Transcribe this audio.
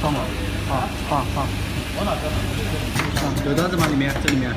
放吧，放放放。往哪搁？有单子吗？里面，这里面。